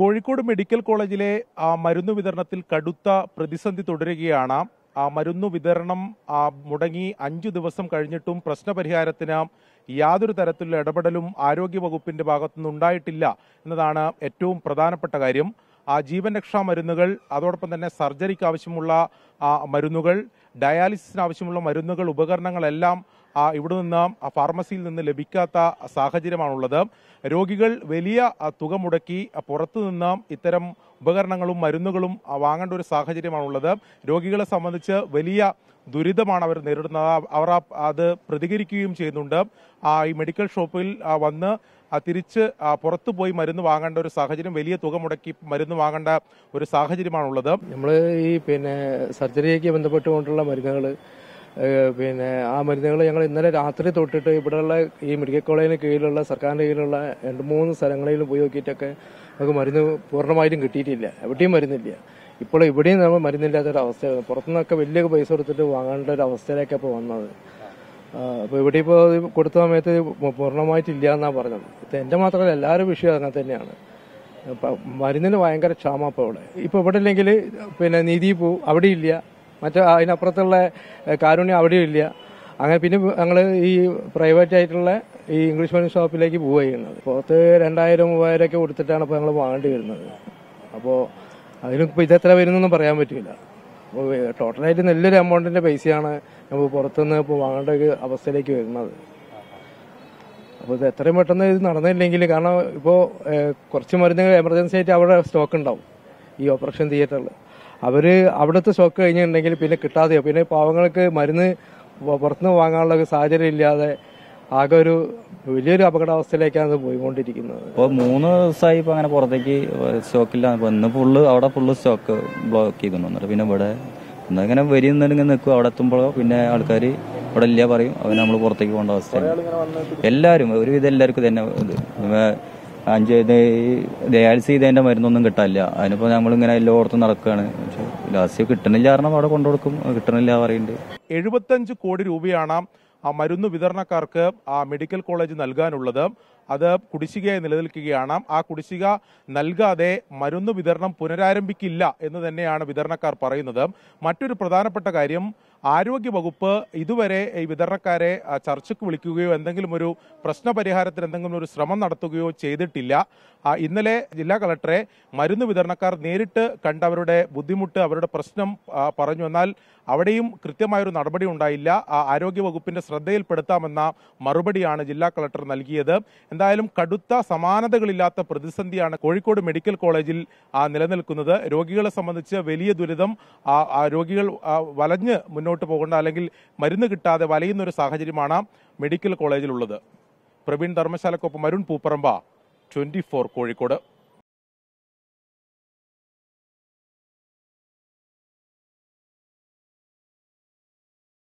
Kozhikode medical കോളേജിലെ ആ, മരുന്ന് വിതരണത്തിൽ കടുത്ത പ്രതിസന്ധി തുടരുകയാണ്. ആ മരുന്ന് വിതരണം മുടങ്ങി അഞ്ചു ദിവസം കഴിഞ്ഞിട്ടും പ്രശ്നപരിഹാരത്തിന് യാതൊരു തരത്തിലുള്ള ഇടപെടലും ആരോഗ്യവകുപ്പിന്റെ ഭാഗത്തുനിന്ന് ഉണ്ടായിട്ടില്ല എന്നതാണ് ഏറ്റവും പ്രധാനപ്പെട്ട കാര്യം. ആ ജീവൻ രക്ഷാ മരുന്നുകൾ അതോടൊപ്പം തന്നെ സർജറിക്ക് ആവശ്യമുള്ള മരുന്നുകൾ ഡയാലിസിസിന് ആവശ്യമുള്ള മരുന്നുകൾ ഉപകരണങ്ങളെല്ലാം ഇവിടെ നിന്ന് ആ ഫാർമസിയിൽ നിന്ന് ലഭിക്കാത്ത സാഹചര്യമാണുള്ളത്. രോഗികൾ വലിയ തുക മുടക്കി ആ, പുറത്തു നിന്ന് ഇത്തരം ഉപകരണങ്ങളും മരുന്നുകളും ആ, വാങ്ങേണ്ട ഒരു സാഹചര്യമാണുള്ളത്. രോഗികളെ സംബന്ധിച്ച് വലിയ ദുരിതമാണ് അവർ നേരിടുന്നത്. അവർ അത് പ്രതികരിക്കുകയും ചെയ്യുന്നുണ്ട്. ആ, ഈ മെഡിക്കൽ ഷോപ്പിൽ വന്ന് ആ, തിരിച്ച് പുറത്തു പോയി മരുന്ന് വാങ്ങേണ്ട ഒരു സാഹചര്യം വലിയ തുക മുടക്കി മരുന്ന് വാങ്ങേണ്ട ഒരു സാഹചര്യമാണുള്ളത്. നമ്മൾ ഈ പിന്നെ സർജറിയൊക്കെ ബന്ധപ്പെട്ടുകൊണ്ടുള്ള മരുന്നുകൾ പിന്നെ ആ മരുന്നുകൾ ഞങ്ങൾ ഇന്നലെ രാത്രി തൊട്ടിട്ട് ഇവിടെയുള്ള ഈ മെഡിക്കൽ കോളേജിന് കീഴിലുള്ള സർക്കാരിന്റെ കീഴിലുള്ള രണ്ട് മൂന്ന് സ്ഥലങ്ങളിൽ പോയി നോക്കിയിട്ടൊക്കെ നമുക്ക് മരുന്ന് പൂർണമായിട്ടും കിട്ടിയിട്ടില്ല. എവിടെയും മരുന്നില്ല. ഇപ്പോൾ ഇവിടെയും നമ്മൾ മരുന്നില്ലാത്തൊരു അവസ്ഥയാണ് പുറത്തുനിന്നൊക്കെ വലിയ പൈസ കൊടുത്തിട്ട് വാങ്ങേണ്ട ഒരു അവസ്ഥയിലേക്ക് ഇപ്പോൾ വന്നത്. അപ്പോൾ ഇവിടെ ഇപ്പോൾ കൊടുത്ത സമയത്ത് പൂർണമായിട്ടില്ല എന്നാണ് പറഞ്ഞത്. ഇത് എന്റെ മാത്രമല്ല എല്ലാവരും വിഷയം അങ്ങനെ തന്നെയാണ്. മരുന്നിന് ഭയങ്കര ക്ഷാമം ഇപ്പോൾ ഇവിടെ. ഇപ്പോൾ ഇവിടെ ഇല്ലെങ്കിൽ പിന്നെ നീതി പോവും അവിടെ ഇല്ല. മറ്റേ അതിനപ്പുറത്തുള്ള കാരുണ്യം അവിടെയും ഇല്ല. അങ്ങനെ പിന്നെ ഞങ്ങൾ ഈ പ്രൈവറ്റ് ആയിട്ടുള്ള ഈ ഇംഗ്ലീഷ് മരുന്ന് ഷോപ്പിലേക്ക് പോവുകയാണ് പുറത്ത് രണ്ടായിരം മൂവായിരം ഒക്കെ കൊടുത്തിട്ടാണ് ഇപ്പോൾ ഞങ്ങൾ വാങ്ങേണ്ടി വരുന്നത് അപ്പോൾ അതിനിപ്പോൾ ഇതെത്ര വരുന്നൊന്നും പറയാൻ പറ്റില്ല അപ്പോൾ ടോട്ടലായിട്ട് നല്ലൊരു എമൗണ്ടിന്റെ പൈസയാണ് നമ്മൾ പുറത്തുനിന്ന് ഇപ്പോൾ വാങ്ങേണ്ട ഒരു അവസ്ഥയിലേക്ക് വരുന്നത്. അപ്പോൾ ഇത് എത്രയും പെട്ടെന്ന് ഇത് നടന്നില്ലെങ്കിൽ കാരണം ഇപ്പോൾ കുറച്ച് മരുന്നുകൾ എമർജൻസി ആയിട്ട് അവിടെ സ്റ്റോക്ക് ഉണ്ടാവും. ഈ ഓപ്പറേഷൻ തിയേറ്ററിൽ അവർ അവിടുത്തെ സ്റ്റോക്ക് കഴിഞ്ഞിട്ടുണ്ടെങ്കിൽ പിന്നെ കിട്ടാതെയോ? പിന്നെ പാവങ്ങൾക്ക് മരുന്ന് പുറത്തുനിന്ന് വാങ്ങാനുള്ള സാഹചര്യം ഇല്ലാതെ ആകെ ഒരു വലിയൊരു അപകടാവസ്ഥയിലേക്കാണ് പോയിക്കൊണ്ടിരിക്കുന്നത്. ഇപ്പോൾ മൂന്ന് ദിവസമായി ഇപ്പോൾ അങ്ങനെ പുറത്തേക്ക് സ്റ്റോക്കില്ല ഇപ്പോൾ ഇന്ന് ഫുള്ള് അവിടെ ഫുള്ള് സ്റ്റോക്ക് ബ്ലോക്ക് ചെയ്തു എന്നിട്ട് പിന്നെ ഇവിടെ ഇന്നിങ്ങനെ വരിന്നിങ്ങനെ നിൽക്കും. അവിടെ എത്തുമ്പോൾ പിന്നെ ആൾക്കാർ ഇവിടെ ഇല്ല പറയും. അവനെ നമ്മൾ പുറത്തേക്ക് പോകേണ്ട അവസ്ഥയാണ്. എല്ലാവരും ഒരുവിധം എല്ലാവർക്കും തന്നെ ഇത്. അഞ്ച് ഡയാലിസ് ചെയ്തതിന്റെ മരുന്നൊന്നും കിട്ടാനില്ല. അതിനിപ്പോ നമ്മളിങ്ങനെ എല്ലായിടത്തും നടക്കുകയാണ് ലാസ്റ്റ് കിട്ടണില്ല കാരണം അവിടെ കൊണ്ടുകൊടുക്കും കിട്ടണില്ല പറയുന്നുണ്ട്. എഴുപത്തഞ്ച് കോടി രൂപയാണ് ആ മരുന്ന് വിതരണക്കാർക്ക് ആ മെഡിക്കൽ കോളേജ് നൽകാനുള്ളത്. അത് കുടിശ്ശികയായി നിലനിൽക്കുകയാണ്. ആ കുടിശ്ശിക നൽകാതെ മരുന്ന് വിതരണം പുനരാരംഭിക്കില്ല എന്ന് തന്നെയാണ് വിതരണക്കാർ പറയുന്നത്. മറ്റൊരു പ്രധാനപ്പെട്ട കാര്യം ആരോഗ്യ വകുപ്പ് ഇതുവരെ ഈ വിതരണക്കാരെ ചർച്ചയ്ക്ക് വിളിക്കുകയോ എന്തെങ്കിലും ഒരു പ്രശ്നപരിഹാരത്തിന് എന്തെങ്കിലും ഒരു ശ്രമം നടത്തുകയോ ചെയ്തിട്ടില്ല. ഇന്നലെ ജില്ലാ കളക്ടറെ മരുന്ന് വിതരണക്കാർ നേരിട്ട് കണ്ട് അവരുടെ ബുദ്ധിമുട്ട് അവരുടെ പ്രശ്നം പറഞ്ഞു. എന്നാൽ അവിടെയും കൃത്യമായൊരു നടപടി ഉണ്ടായില്ല. ആരോഗ്യ വകുപ്പിന്റെ ശ്രദ്ധയിൽപ്പെടുത്താമെന്ന മറുപടിയാണ് ജില്ലാ കളക്ടർ നൽകിയത്. എന്തായാലും കടുത്ത സമാനതകളില്ലാത്ത പ്രതിസന്ധിയാണ് കോഴിക്കോട് മെഡിക്കൽ കോളേജിൽ നിലനിൽക്കുന്നത്. രോഗികളെ സംബന്ധിച്ച് വലിയ ദുരിതം രോഗികൾ വലഞ്ഞ് മുന്നോട്ട് പോകേണ്ട അല്ലെങ്കിൽ മരുന്ന് കിട്ടാതെ വലയുന്ന ഒരു സാഹചര്യമാണ് മെഡിക്കൽ കോളേജിലുള്ളത്. പ്രവീൺ ധർമ്മശാലക്കൊപ്പം അരുൺ പൂപ്പറമ്പ ട്വന്റി കോഴിക്കോട്.